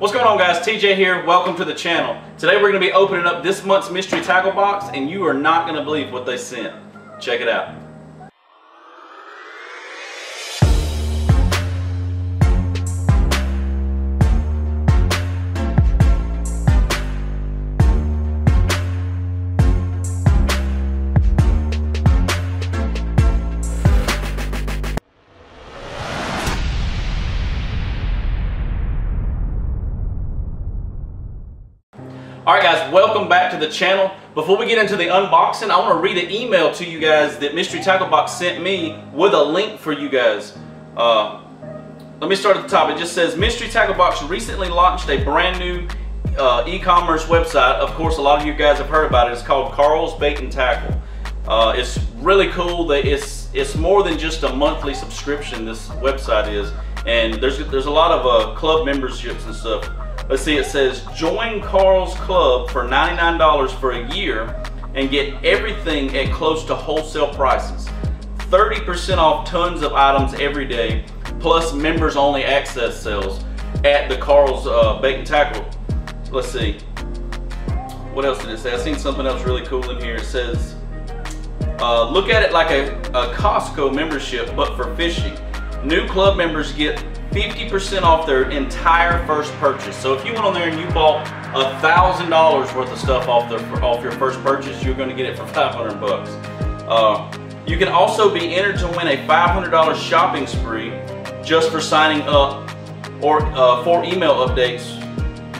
What's going on guys? TJ here. Welcome to the channel. Today we're going to be opening up this month's mystery tackle box and you are not going to believe what they sent. Check it out. Alright guys, welcome back to the channel. Before we get into the unboxing, I want to read an email to you guys that Mystery Tackle Box sent me with a link for you guys. Uh, let me start at the top. It just says, Mystery Tackle Box recently launched a brand new uh, e-commerce website. Of course, a lot of you guys have heard about it. It's called Karl's Bait and Tackle. Uh, it's really cool. It's, it's more than just a monthly subscription, this website is. And there's, there's a lot of uh, club memberships and stuff. Let's see, it says join Karl's Club for $99 for a year and get everything at close to wholesale prices. 30% off tons of items every day, plus members only access sales at the Karl's uh, and Tackle. Let's see. What else did it say? I seen something else really cool in here. It says, uh, look at it like a, a Costco membership, but for fishing. New club members get 50% off their entire first purchase. So if you went on there and you bought a thousand dollars worth of stuff off the off your first purchase, you're going to get it for 500 bucks. Uh, you can also be entered to win a $500 shopping spree just for signing up or uh, for email updates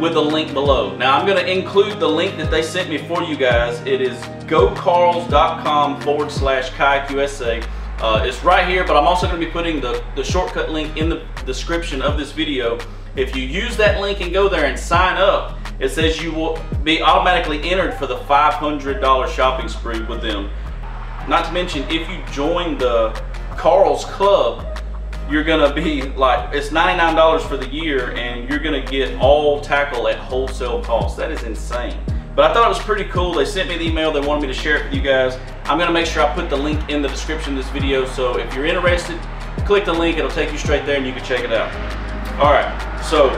with the link below. Now I'm going to include the link that they sent me for you guys. It is gokarls.com forward slash kayak USA. Uh, it's right here, but I'm also going to be putting the, the shortcut link in the description of this video. If you use that link and go there and sign up, it says you will be automatically entered for the $500 shopping spree with them. Not to mention, if you join the Karl's Club, you're gonna be like, it's $99 for the year and you're gonna get all tackle at wholesale cost. That is insane. But I thought it was pretty cool. They sent me the email. They wanted me to share it with you guys. I'm to make sure I put the link in the description of this video. So if you're interested, click the link. It'll take you straight there and you can check it out. All right. So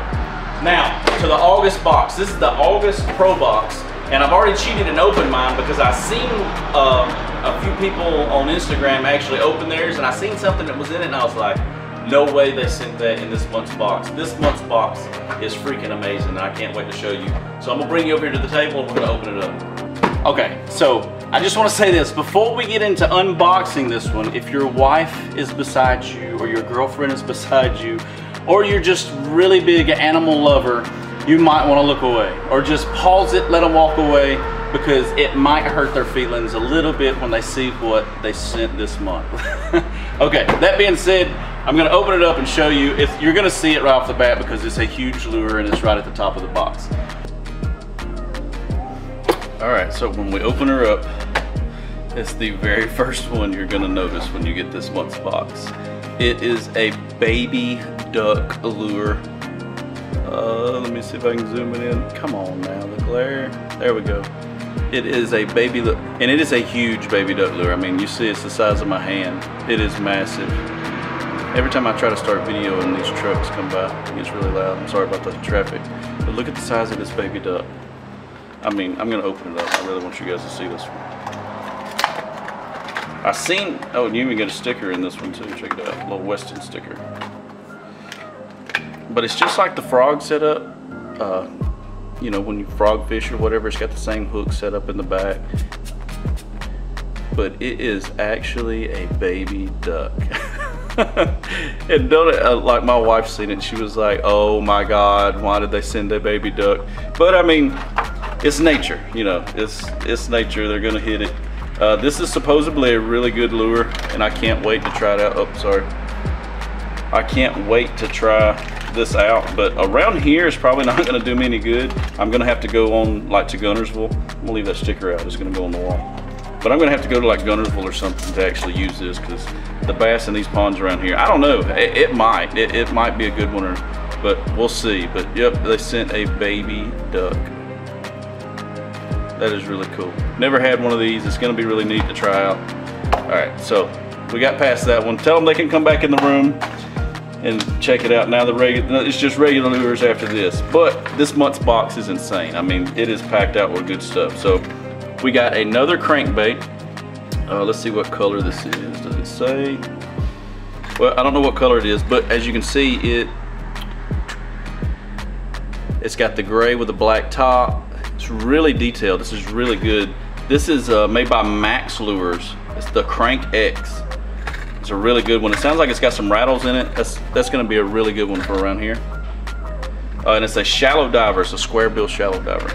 now to the August box. This is the August Pro box. And I've already cheated and opened mine because I've seen uh, a few people on Instagram actually open theirs and I seen something that was in it and I was like, no way they sent that in this month's box. This month's box is freaking amazing. and I can't wait to show you. So I'm gonna bring you over here to the table and we're gonna open it up. Okay, so I just wanna say this. Before we get into unboxing this one, if your wife is beside you or your girlfriend is beside you, or you're just really big animal lover, you might wanna look away. Or just pause it, let them walk away, because it might hurt their feelings a little bit when they see what they sent this month. okay, that being said, I'm gonna open it up and show you. If you're gonna see it right off the bat because it's a huge lure and it's right at the top of the box. All right, so when we open her up, it's the very first one you're gonna notice when you get this month's box. It is a baby duck lure. Uh, let me see if I can zoom it in. Come on now, the glare. There we go. It is a baby, and it is a huge baby duck lure. I mean, you see it's the size of my hand. It is massive. Every time I try to start video and these trucks come by, it gets really loud. I'm sorry about the traffic. But look at the size of this baby duck. I mean, I'm gonna open it up. I really want you guys to see this one. I seen, oh, you even get a sticker in this one too. Check it out, a little Weston sticker. But it's just like the frog setup. Uh, you know, when you frog fish or whatever, it's got the same hook set up in the back. But it is actually a baby duck. and don't uh, like my wife seen it she was like oh my god why did they send a baby duck but i mean it's nature you know it's it's nature they're gonna hit it uh, this is supposedly a really good lure and i can't wait to try it out oh sorry i can't wait to try this out but around here is probably not to do me any good i'm to have to go on like to Guntersville. i'm to leave that sticker out it's to go on the wall but I'm gonna have to go to like Guntersville or something to actually use this because the bass in these ponds around here, I don't know, it, it might, it, it, might be a good one, or, but we'll see. But yep, they sent a baby duck. That is really cool. Never had one of these. It's gonna be really neat to try out. All right, so we got past that one. Tell them they can come back in the room. and check it out. Now the regular, it's just regular lures after this. But this month's box is insane. I mean, it is packed out with good stuff. So we got another crankbait. Uh, let's see what color this is. Does it say? Well, I don't know what color it is, but as you can see, it it's got the gray with the black top. It's really detailed. This is really good. This is uh, made by Max Lures. It's the Crank X. It's a really good one. It sounds like it's got some rattles in it. That's that's gonna be a really good one for around here. Uh, and it's a shallow diver. It's a square bill shallow diver.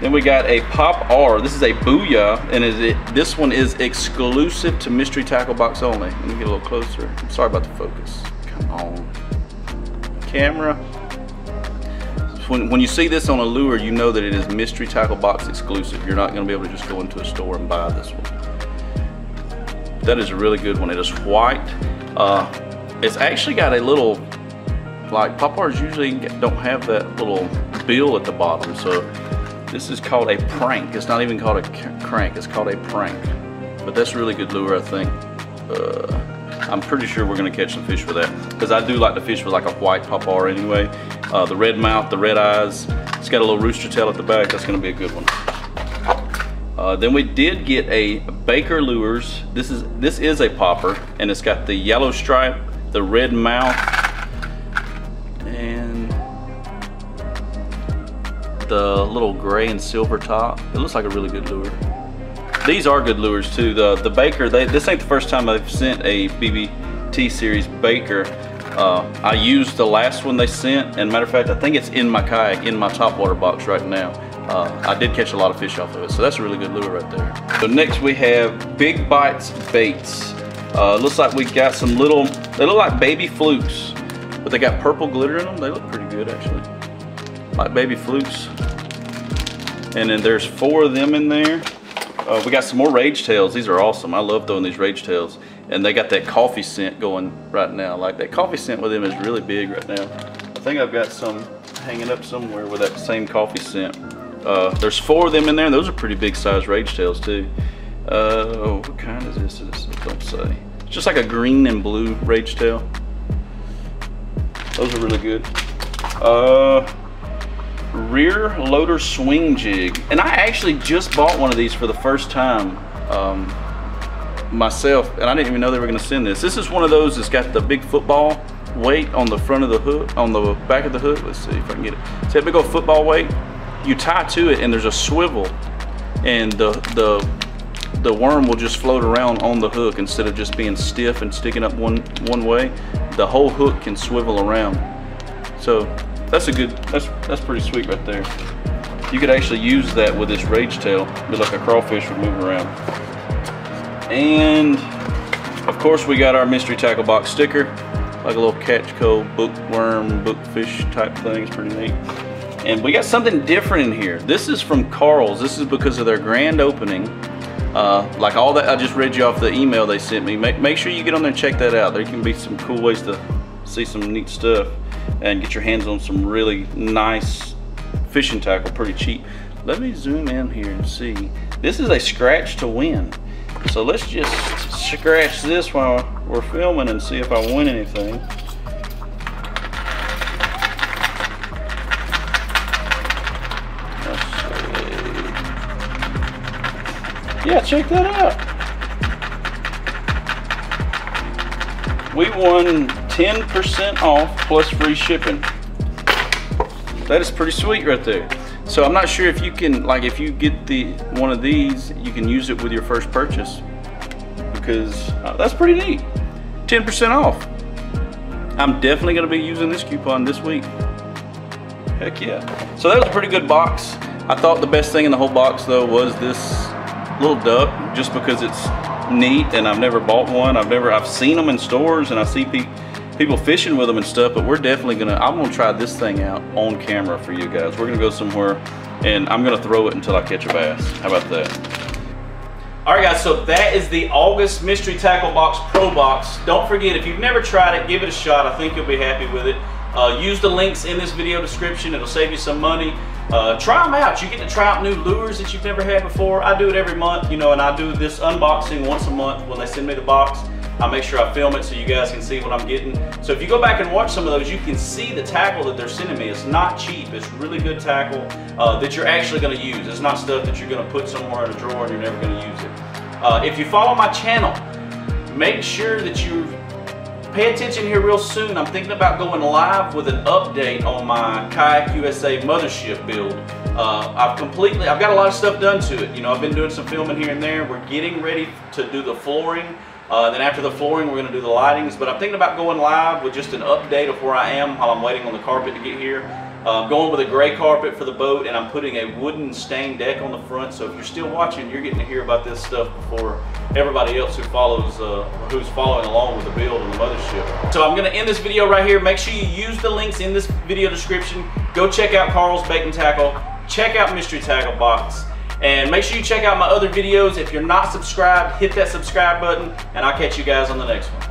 Then we got a Pop R. This is a Booyah, and is it, this one is exclusive to Mystery Tackle Box only. Let me get a little closer. I'm sorry about the focus. Come on. Camera. When, when you see this on a lure, you know that it is Mystery Tackle Box exclusive. You're not gonna be able to just go into a store and buy this one. That is a really good one. It is white. Uh, it's actually got a little, like Pop Rs usually don't have that little bill at the bottom. So this is called a prank. It's not even called a crank. It's called a prank. But that's a really good lure, I think. Uh, I'm pretty sure we're gonna catch some fish with that because I do like to fish with like a white Pop R anyway. Uh, the red mouth, the red eyes. It's got a little rooster tail at the back. That's gonna be a good one. Uh, then we did get a Baker Lures. This is this is a popper, and it's got the yellow stripe, the red mouth, and the little gray and silver top. It looks like a really good lure. These are good lures too. The the Baker, they, this ain't the first time I've sent a BBT series Baker. Uh, I used the last one they sent, and matter of fact, I think it's in my kayak, in my top water box right now. Uh, I did catch a lot of fish off of it, so that's a really good lure right there. So next we have Big Bites Baits. Uh, looks like we got some little, they look like baby flukes, but they got purple glitter in them. They look pretty good actually, like baby flukes. And then there's four of them in there. Uh, we got some more Rage Tails. These are awesome. I love throwing these Rage Tails. And they got that coffee scent going right now. Like that coffee scent with them is really big right now. I think I've got some hanging up somewhere with that same coffee scent. Uh, there's four of them in there, and those are pretty big size rage tails too. Uh, oh, what kind is this? This don't say. It's just like a green and blue rage tail. Those are really good. Uh, rear loader swing jig, and I actually just bought one of these for the first time um, myself, and I didn't even know they were going to send this. This is one of those that's got the big football weight on the front of the hook, on the back of the hook. Let's see if I can get it. See that big old football weight? you tie to it and there's a swivel and the, the, the worm will just float around on the hook instead of just being stiff and sticking up one, one way. The whole hook can swivel around. So that's a good, that's, that's pretty sweet right there. You could actually use that with this rage tail, be like a crawfish would move around. And of course we got our mystery tackle box sticker, like a little catch cold bookworm, bookfish type thing, it's pretty neat. And we got something different in here. This is from Karl's. This is because of their grand opening. Uh, like all that, I just read you off the email they sent me. Make, make sure you get on there and check that out. There can be some cool ways to see some neat stuff and get your hands on some really nice fishing tackle pretty cheap. Let me zoom in here and see. This is a scratch to win. So let's just scratch this while we're filming and see if I win anything. Yeah, check that out. We won 10% off plus free shipping. That is pretty sweet right there. So I'm not sure if you can, like if you get the one of these, you can use it with your first purchase because uh, that's pretty neat. 10% off. I'm definitely gonna be using this coupon this week. Heck yeah. So that was a pretty good box. I thought the best thing in the whole box though was this little duck just because it's neat and I've never bought one. I've never, I've seen them in stores and I see pe people fishing with them and stuff, but we're definitely gonna, I'm gonna try this thing out on camera for you guys. We're gonna go somewhere and I'm gonna throw it until I catch a bass. How about that? All right guys, so that is the August Mystery Tackle Box Pro Box. Don't forget, if you've never tried it, give it a shot. I think you'll be happy with it. Uh, use the links in this video description. It'll save you some money. Uh, try them out. You get to try out new lures that you've never had before. I do it every month, you know, and I do this unboxing once a month when they send me the box. I I make sure I film it so you guys can see what I'm getting. So if you go back and watch some of those, you can see the tackle that they're sending me. It's not cheap. It's really good tackle uh, that you're actually going to use. It's not stuff that you're going to put somewhere in a drawer and you're never going to use it. Uh, if you follow my channel, make sure that you pay attention here real soon. I'm thinking about going live with an update on my Kayak USA mothership build. Uh, I've completely, I've got a lot of stuff done to it. You know, I've been doing some filming here and there. We're getting ready to do the flooring. Uh, then after the flooring, we're going to do the lightings. But I'm thinking about going live with just an update of where I am while I'm waiting on the carpet to get here. Uh, going with a gray carpet for the boat and I'm putting a wooden stained deck on the front. So if you're still watching, you're getting to hear about this stuff before everybody else who follows, uh, who's following along with the build and the mothership. So I'm gonna end this video right here. Make sure you use the links in this video description. Go check out Karl's and Tackle. Check out Mystery Tackle Box. And make sure you check out my other videos. If you're not subscribed, hit that subscribe button and I'll catch you guys on the next one.